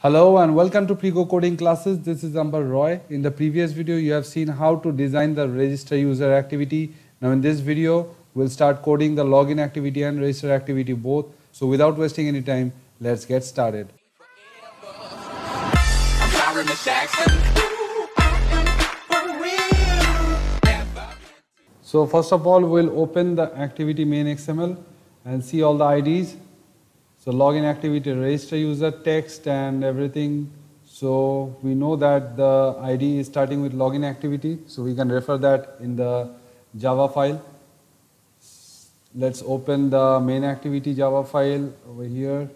Hello and welcome to Prego Coding classes. This is Ambar Roy. In the previous video, you have seen how to design the register user activity. Now in this video, we'll start coding the login activity and register activity both. So without wasting any time, let's get started. So first of all, we'll open the activity main XML and see all the IDs. So login activity, register user, text and everything. So we know that the ID is starting with login activity. So we can refer that in the Java file. Let's open the main activity Java file over here.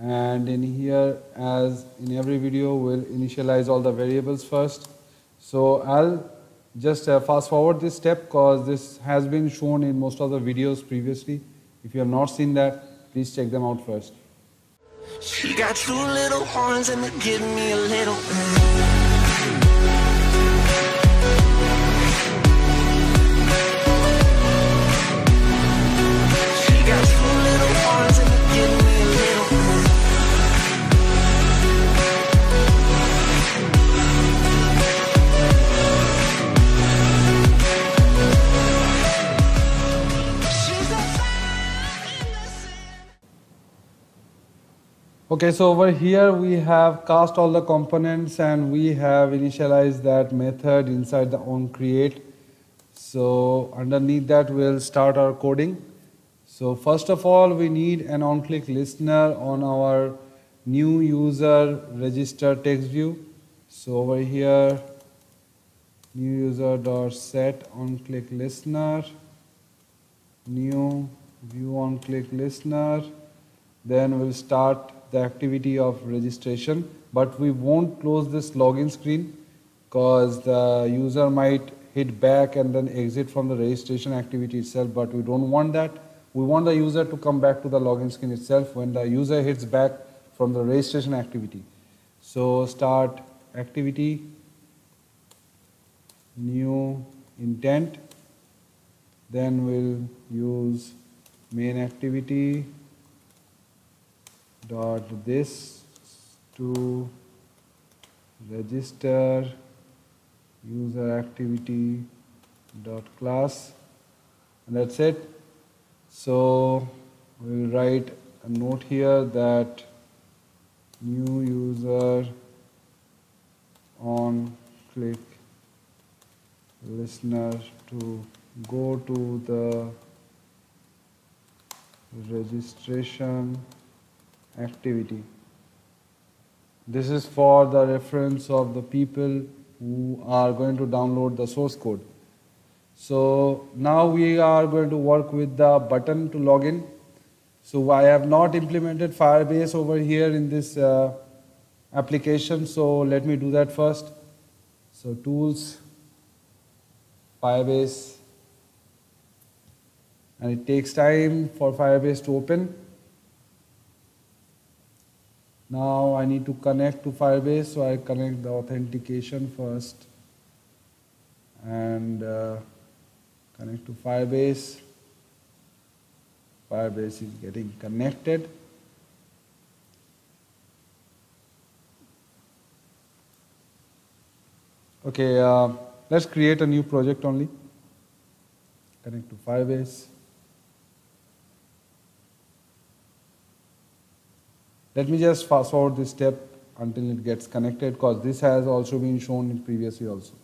And in here, as in every video, we'll initialize all the variables first. So I'll just uh, fast forward this step because this has been shown in most of the videos previously. If you have not seen that, please check them out first. She got two little horns and they give me a little. Okay, so over here we have cast all the components and we have initialized that method inside the on create. So underneath that we'll start our coding. So first of all we need an on-click listener on our new user register text view. So over here new user dot set on click listener new view on click listener then we'll start the activity of registration but we won't close this login screen because the user might hit back and then exit from the registration activity itself but we don't want that. We want the user to come back to the login screen itself when the user hits back from the registration activity. So start activity. New intent. Then we'll use main activity dot this to register user activity dot class. And that's it. So we'll write a note here that new user on click listener to go to the registration activity. This is for the reference of the people who are going to download the source code. So now we are going to work with the button to login. So I have not implemented Firebase over here in this uh, application. So let me do that first. So tools, Firebase, and it takes time for Firebase to open. Now I need to connect to Firebase, so I connect the authentication first and uh, connect to Firebase. Firebase is getting connected. Okay, uh, let's create a new project only. Connect to Firebase. Let me just fast forward this step until it gets connected because this has also been shown in previously also.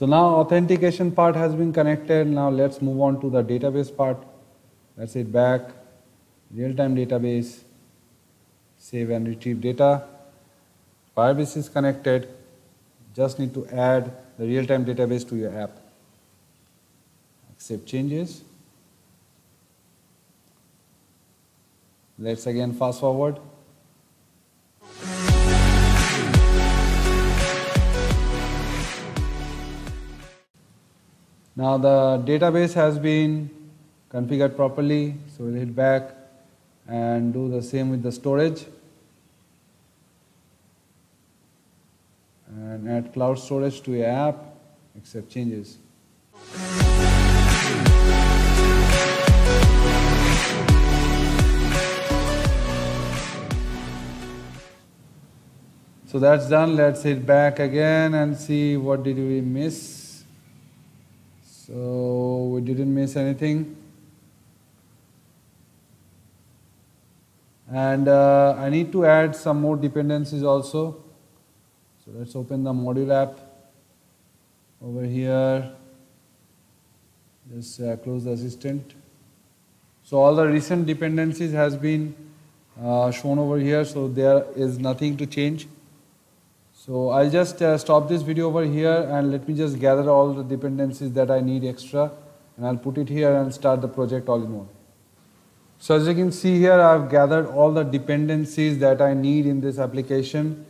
So now authentication part has been connected. Now let's move on to the database part. Let's hit back, real-time database, save and retrieve data. Firebase is connected. Just need to add the real-time database to your app. Accept changes. Let's again fast forward. Now the database has been configured properly, so we'll hit back and do the same with the storage. And add cloud storage to your app, accept changes. So that's done. Let's hit back again and see what did we miss. So we didn't miss anything. And uh, I need to add some more dependencies also. So let's open the module app over here. Just uh, close the assistant. So all the recent dependencies has been uh, shown over here. So there is nothing to change. So I'll just uh, stop this video over here and let me just gather all the dependencies that I need extra and I'll put it here and start the project all in one. So as you can see here, I've gathered all the dependencies that I need in this application.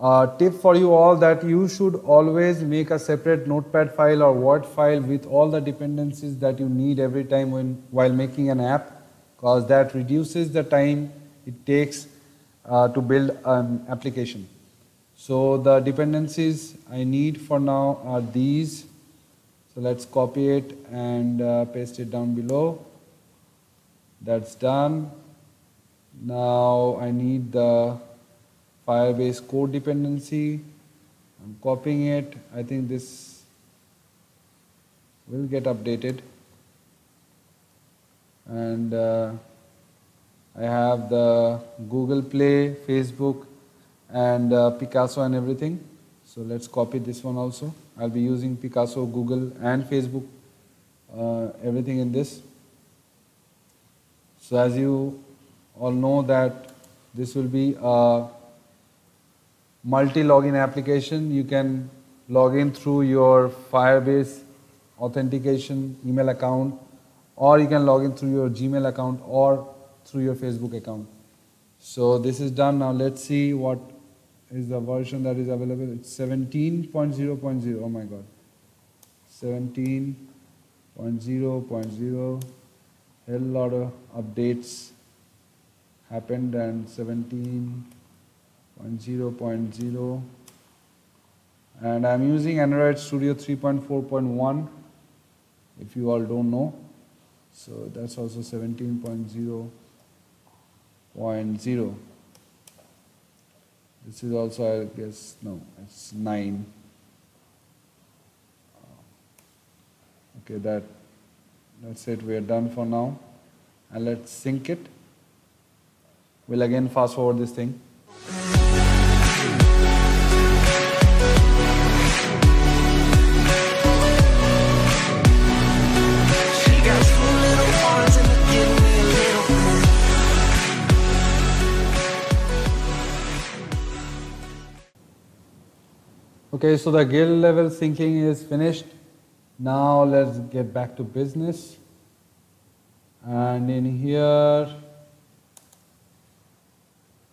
Uh, tip for you all that you should always make a separate notepad file or word file with all the dependencies that you need every time when while making an app because that reduces the time it takes uh, to build an application. So the dependencies I need for now are these. So let's copy it and uh, paste it down below. That's done. Now I need the Firebase core dependency. I'm copying it. I think this will get updated. And uh, I have the Google Play, Facebook, and uh, Picasso and everything. So let's copy this one also. I'll be using Picasso, Google and Facebook, uh, everything in this. So as you all know that this will be a multi-login application. You can log in through your Firebase authentication email account or you can log in through your Gmail account or through your Facebook account. So this is done. Now let's see what is the version that is available. It's 17.0.0. Oh my god. 17.0.0. Hell lot of updates happened and 17.0.0 and I'm using Android Studio 3.4.1 if you all don't know so that's also 17.0.0 this is also, I guess, no, it's 9. Uh, okay, that, that's it. We are done for now. And let's sync it. We'll again fast forward this thing. Okay, so the guild level syncing is finished. Now let's get back to business. And in here,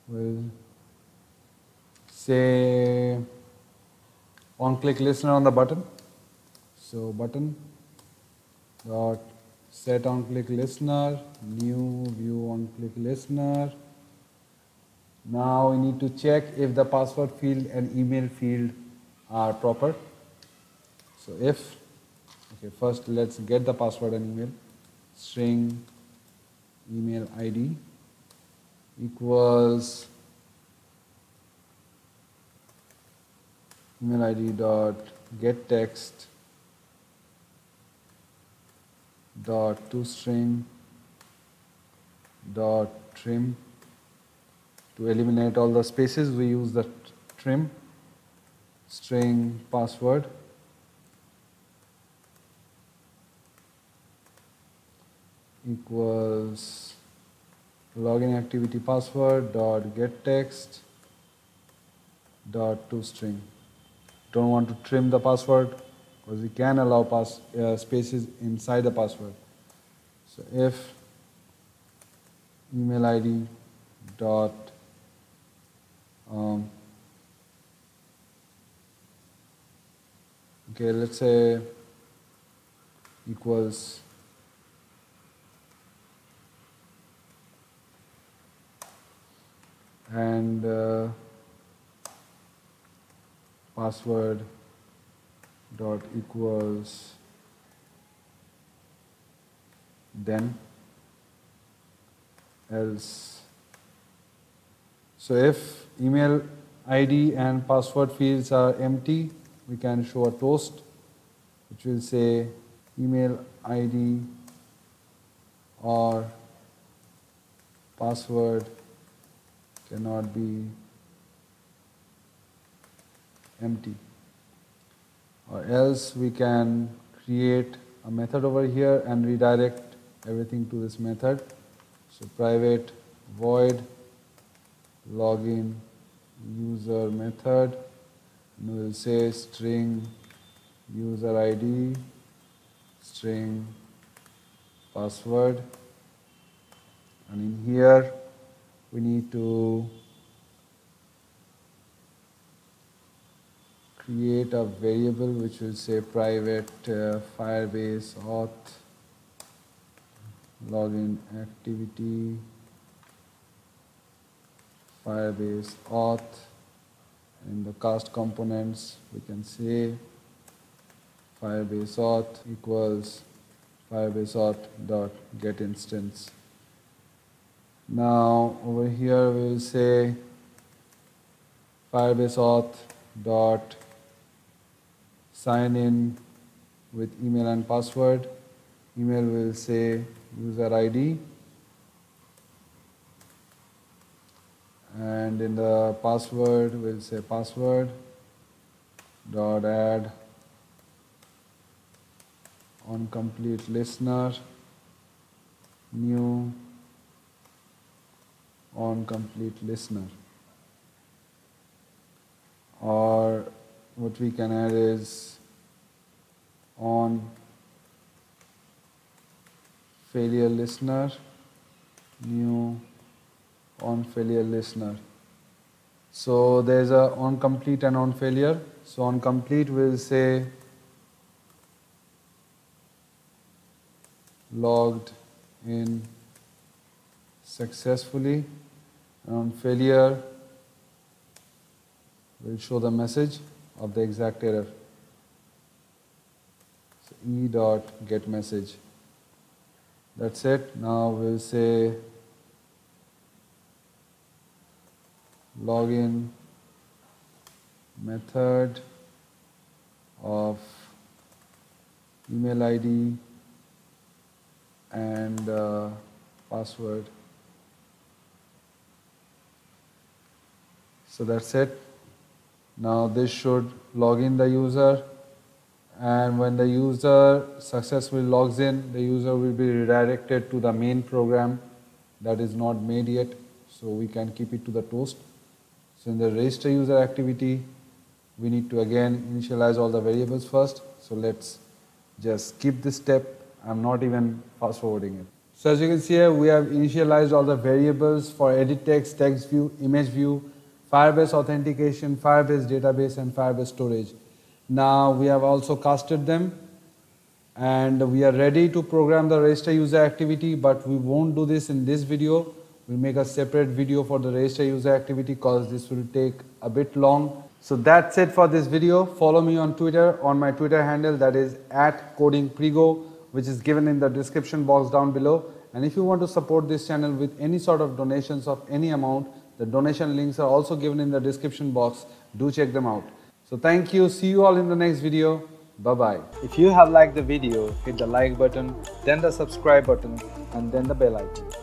we'll say on click listener on the button. So button dot set on click listener, new view on click listener. Now we need to check if the password field and email field are proper. So if, okay, first let's get the password and email. String email ID equals email ID dot get text dot to string dot trim to eliminate all the spaces we use the trim string password equals login activity password dot get text dot toString. Don't want to trim the password because we can allow pass, uh, spaces inside the password. So if email ID dot um, okay let's say equals and uh, password dot equals then. Else so if email id and password fields are empty we can show a toast which will say email id or password cannot be empty. Or else we can create a method over here and redirect everything to this method. So private void login user method and we'll say string user id string password. And in here we need to create a variable which will say private uh, firebase auth login activity firebase auth in the cast components we can say firebase auth equals firebase auth dot get instance now over here we will say Firebase auth dot sign in with email and password. Email will say user ID and in the password we'll say password dot add on complete listener new on complete listener. Or what we can add is on failure listener new on failure listener so there's a on complete and on failure so on complete we will say logged in successfully And on failure will show the message of the exact error. So e dot get message. That's it. Now we'll say login method of email ID and uh, password. So that's it. Now this should log in the user and when the user successfully logs in, the user will be redirected to the main program that is not made yet. So we can keep it to the toast. So in the register user activity, we need to again initialize all the variables first. So let's just skip this step. I'm not even fast forwarding it. So as you can see here, we have initialized all the variables for edit text, text view, image view, Firebase authentication, Firebase database, and Firebase storage. Now we have also casted them and we are ready to program the register user activity, but we won't do this in this video. We'll make a separate video for the register user activity because this will take a bit long. So that's it for this video. Follow me on Twitter on my Twitter handle that is at codingprego which is given in the description box down below. And if you want to support this channel with any sort of donations of any amount, the donation links are also given in the description box. Do check them out. So thank you. See you all in the next video. Bye-bye. If you have liked the video, hit the like button, then the subscribe button, and then the bell icon.